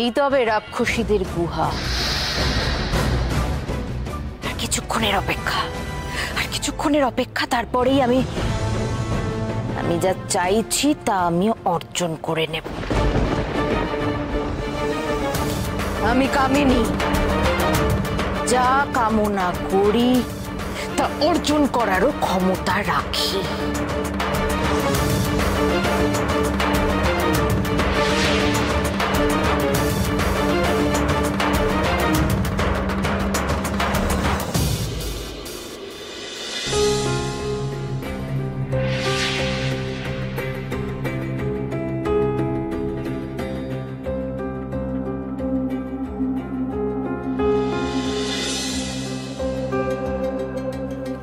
এই তবে রাক্ষসীদের গুহা। আর কিছুক্ষণের অপেক্ষা, আর কিছুক্ষণের অপেক্ষা, তারপরেই আমি আমি যা চাইছি তা আমি অর্জন করে নেব। আমি কামিনী। যা কামনা করি, তা অর্জন করারও ক্ষমতা রাখি।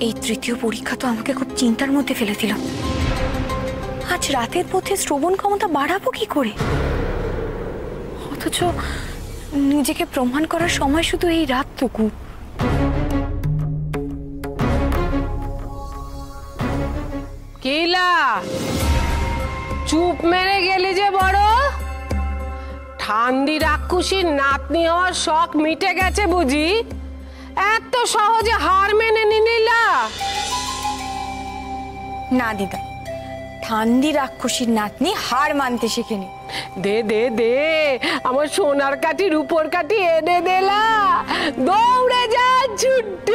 এই তৃতীয় পরীক্ষা তো আমাকে খুব চিন্তার মধ্যে ফেলে দিল। আজ রাতের মধ্যে শ্রবণ ক্ষমতা বাড়াবো কি করে? অথচ নিজেকে প্রমাণ করার সময় শুধু এই রাতটুকু। কেলা, চুপ মেরে গেলি যে বড়? ঠান্দি রাক্ষসীর নাতনি হওয়ার শখ মিটে গেছে বুঝি? এত সহজে হার মেনে নিলা না দিদা ঠান্দি রাক্ষসীর নাতনি হার মানতে শিখেনি। দে দে দে আমার সোনার কাঠি রূপোর কাঠি এনে দেলা। দৌড়ে যা ছুট্ট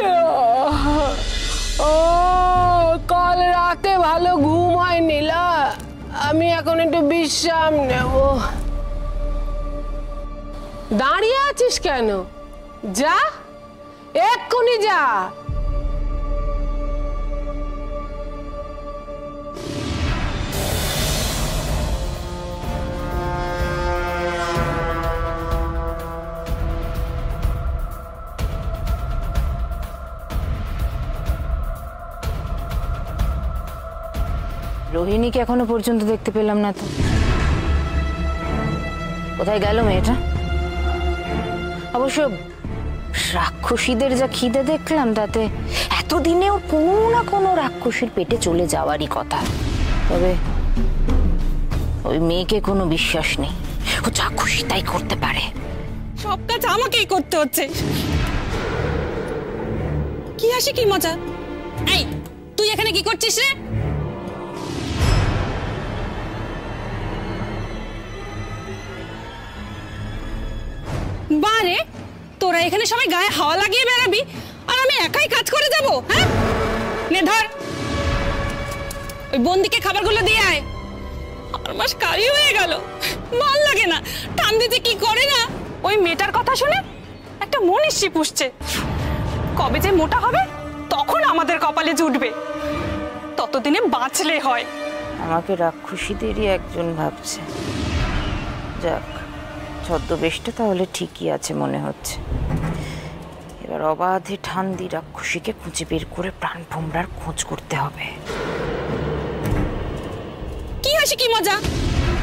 ও কাল রাতে ভালো ঘুম হয় নীলা আমি এখন একটু বিশ্রাম নেব। দাঁড়িয়ে আছিস কেন? যা। এক্ষুনি যা। রোহিণীকে এখনও পর্যন্ত দেখতে পেলাম না তো। কোথায় গেল মেয়েটা? অবশ্য রাক্ষসীদের যা খিদে দেখলাম, তাতে এতদিনেও কোনো না কোনো রাক্ষসীর পেটে চলে যাওয়ারই কথা। তবে ওই মেয়েকে কোনো বিশ্বাস নেই। ও যা খুশি তাই করতে পারে। সব কাজ আমাকেই করতে হচ্ছে। কি হাসি, কি মজা? এই, তুই এখানে কি করছিস রে? বারে তোরা এখানে সবাই গায়ে হাওয়া লাগিয়ে বেড়াবি, আর আমি একাই কাজ করে যাব হ্যাঁ? নে, ধর। ওই বন্দিকে খাবারগুলো দিয়ে আয়। আর মাস কারি হয়ে গেল, ভালো লাগে না। টান দিতে কি করে না? ওই মেয়েটার কথা শুনে একটা মনীষী পুষছে। কবে যে মোটা হবে, তখন আমাদের কপালে জুটবে ততদিনে বাঁচলে হয়। আমাকে রাক্ষসীদেরই একজন ভাবছে। যাক, ছদ্মবেশটা তাহলে ঠিকই আছে মনে হচ্ছে। এবার অবাধে ঠান্দি রাক্ষসীকে খুঁজে বের করে প্রাণ ভোমরার খোঁজ করতে হবে। কি হাসি কি মজা?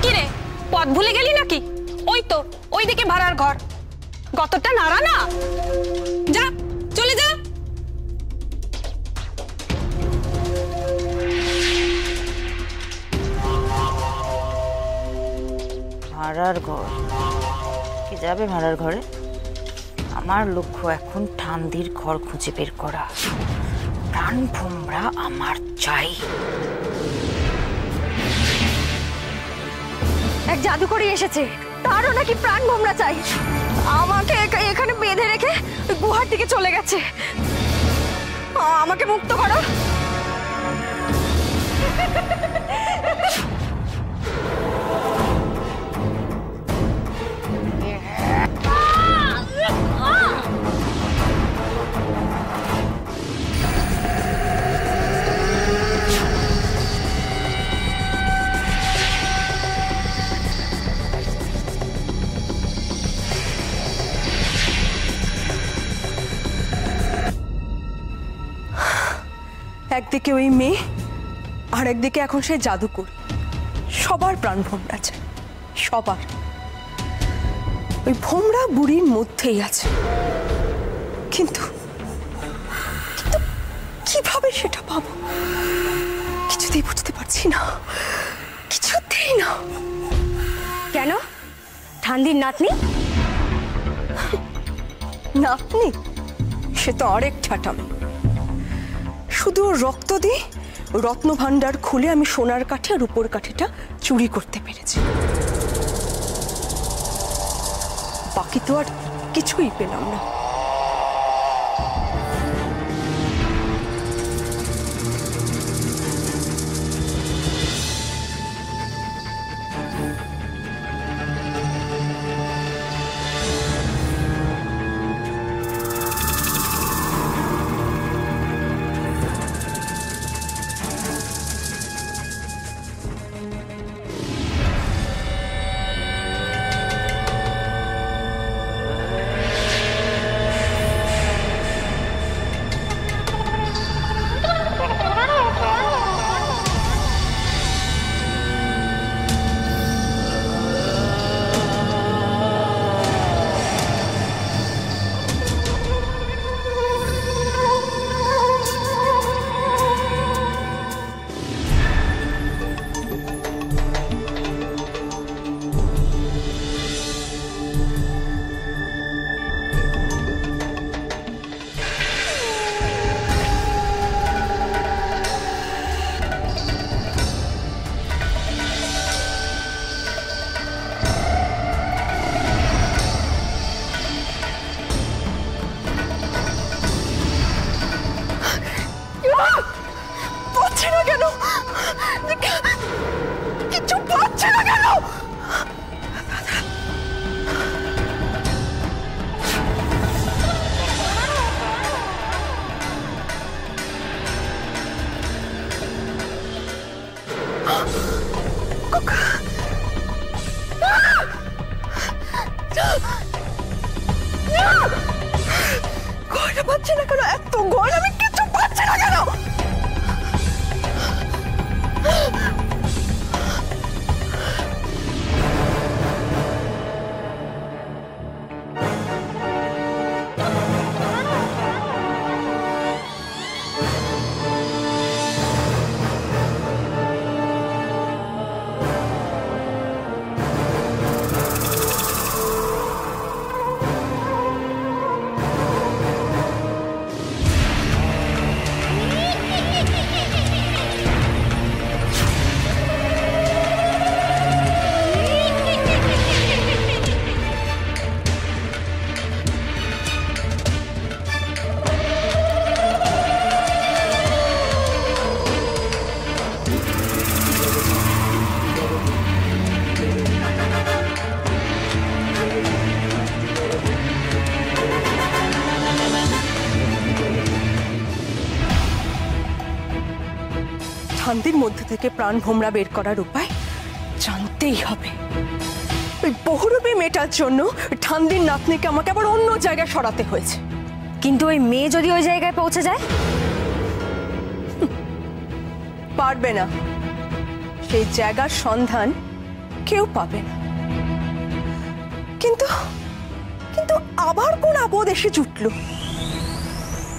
কি রে পথ ভুলে গেলি নাকি? ওই তো ওই দিকে ভাড়ার ঘর। গতটা নাড়া না। যা চলে যা। ভাড়ার ঘর। কি যাবে ভাড়ার ঘরে? আমার লক্ষ্য এখন ঠান্দির ঘর খুঁজে বের করা। প্রাণ ভোমরা আমার চাই। এক জাদুকরি এসেছে। তারও নাকি প্রাণ ভোমরা চাই। আমাকে এখানে বেঁধে রেখে গুহার দিকে চলে গেছে। আমাকে মুক্ত করো। একদিকে ওই মেয়ে আর একদিকে এখন সে জাদুকর। সবার প্রাণ ভোমরা চায় সবার। ওই ভোমরা বুড়ির মধ্যেই আছে। কিন্তু কিন্তু কীভাবে সেটা পাবো? কিছুতেই বুঝতে পারছি না। কিছুতেই না। কেন? ঠান্দির নাতনি? নাতনি? সে তো আরেক ঠাটামি। শুধু রক্ত দিয়ে রত্ন ভাণ্ডার খুলে আমি সোনার কাঠি আর উপর কাঠিটা চুরি করতে পেরেছি। বাকি তো আর কিছুই পেলাম না। গয়না পাচ্ছে না কেন এত ঠান্দির মধ্যে থেকে প্রাণ ভোমরা বের করার উপায় জানতেই হবে। ওই বহুরূপী মেয়েটার জন্য ঠান্দির নাতনিকে আমাকে আবার অন্য জায়গায় সরাতে হয়েছে। কিন্তু ওই মেয়ে যদি ওই জায়গায় পৌঁছে যায়? পারবে না। সেই জায়গার সন্ধান কেউ পাবে না। কিন্তু কিন্তু আবার কোন আপদ এসে জুটল?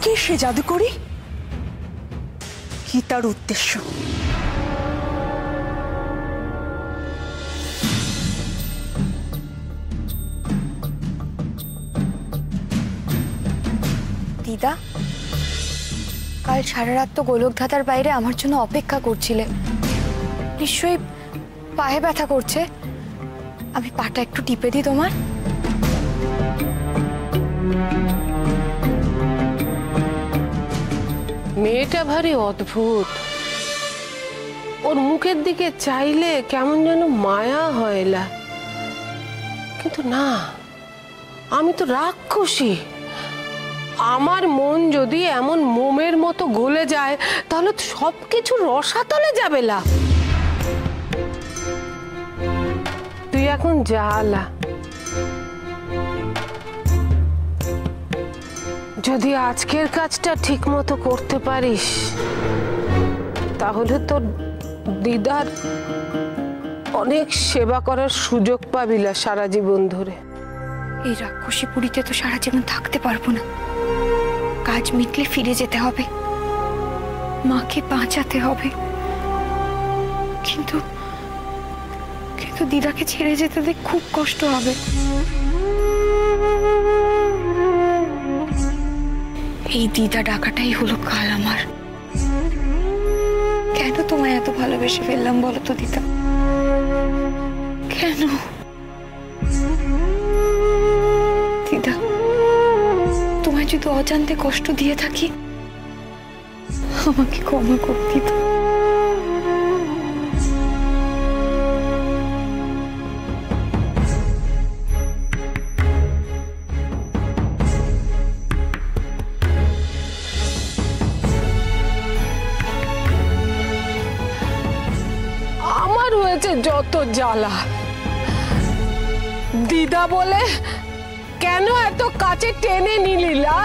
কে সে জাদুকরি? কি তার উদ্দেশ্য। দিদা, কাল সারা রাত তো গোলকধাতার বাইরে আমার জন্য অপেক্ষা করছিলে। নিশ্চয়ই পায়ে ব্যথা করছে। আমি পাটা একটু টিপে দিই তোমার। মেয়েটা ভারী অদ্ভুত। ওর মুখের দিকে চাইলে কেমন যেন মায়া হয় এলা কিন্তু না, আমি তো রাক্ষসী। আমার মন যদি এমন মোমের মতো গলে যায়, তাহলে তো সবকিছু রসাতলে যাবে লা। তুই এখন যা যদি আজকের কাজটা ঠিক মতো করতে পারিস, তাহলে তোর দিদার অনেক সেবা করার সুযোগ পাবিলা সারা জীবন ধরে। এই রাক্ষসী পুরীতে তো সারা জীবন থাকতে পারব না। কাজ মিটলে ফিরে যেতে হবে। মাকে বাঁচাতে হবে। কিন্তু কিন্তু দিদাকে ছেড়ে যেতে খুব কষ্ট হবে। এই দিদা ডাকাটাই হলো কাল আমার। কেন তোমায় এত ভালোবেসে ফেললাম বলো তো দিদা? কেন? দিদা, তোমায় যদি অজান্তে কষ্ট দিয়ে থাকি, আমাকে ক্ষমা করতে দিত জ্বালা। দিদা বলে কেন এত কাছে টেনে নিলিলা